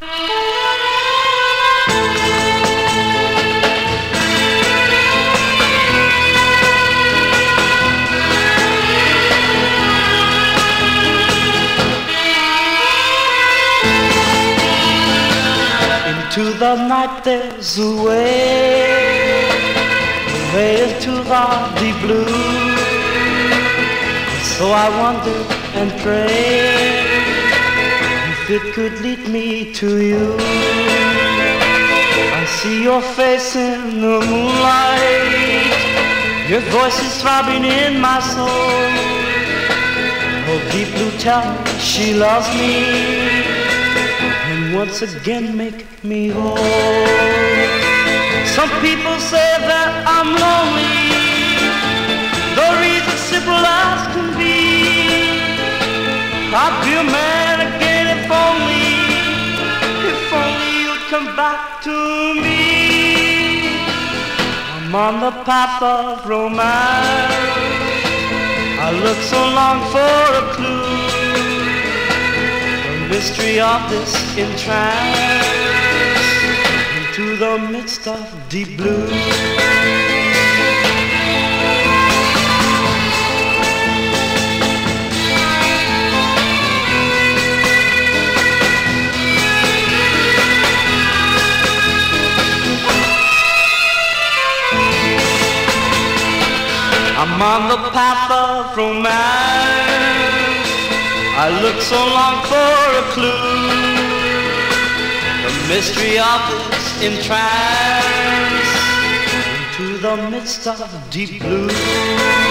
Into the night there's a way, a way into the deep blue. So I wonder and pray it could lead me to you. I see your face in the moonlight, your voice is throbbing in my soul. Oh, deep blue, tell she loves me and once again make me whole. Some people say that I'm lonely, the reason simple as can be. I'd be a to me. I'm on the path of romance. I look so long for a clue The mystery of this entrance into the midst of deep blue. I'm on the path of romance. I look so long for a clue. The mystery of this entrance into the midst of deep blue.